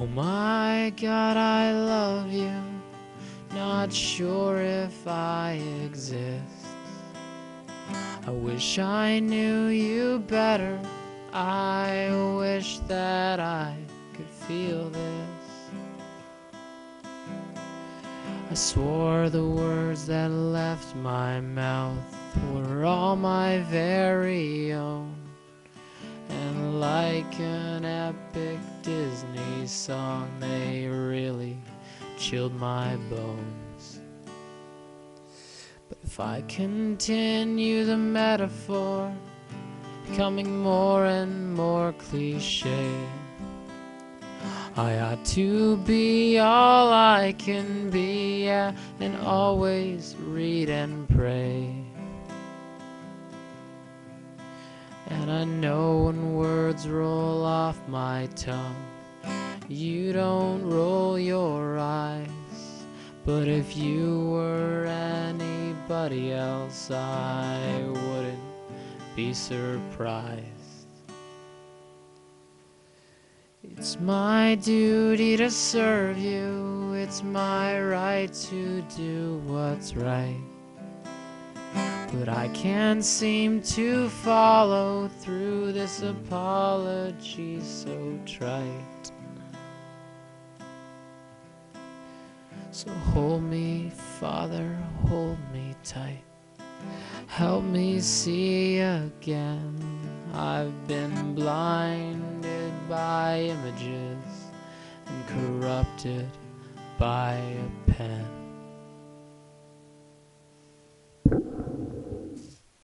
Oh my God, I love you. Not sure if I exist. I wish I knew you better. I wish that I could feel this. I swore the words that left my mouth were all my very own. And like an epic song, they really chilled my bones. But if I continue the metaphor, becoming more and more cliche, I ought to be all I can be, yeah, and always read and pray. And I know when words roll off my tongue, you don't roll your eyes. But if you were anybody else, I wouldn't be surprised. It's my duty to serve you, it's my right to do what's right. But I can't seem to follow through this apology so trite. So hold me, Father, hold me tight. Help me see again. I've been blinded by images and corrupted by a pen.